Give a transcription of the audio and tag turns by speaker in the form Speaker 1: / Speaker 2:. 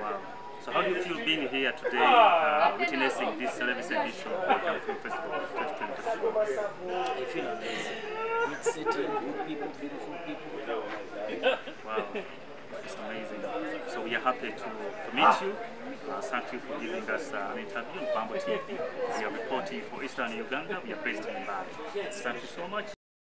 Speaker 1: Wow. So how do you feel being here today, uh, witnessing this 11th edition of Film Festival 2024?
Speaker 2: I feel amazing. Good setting, good people, beautiful people.
Speaker 1: So we are happy to, to meet you. Uh, thank you for giving us uh, an interview on Bambo TV. We are reporting for Eastern Uganda. We are based in Mbale. Thank you so much.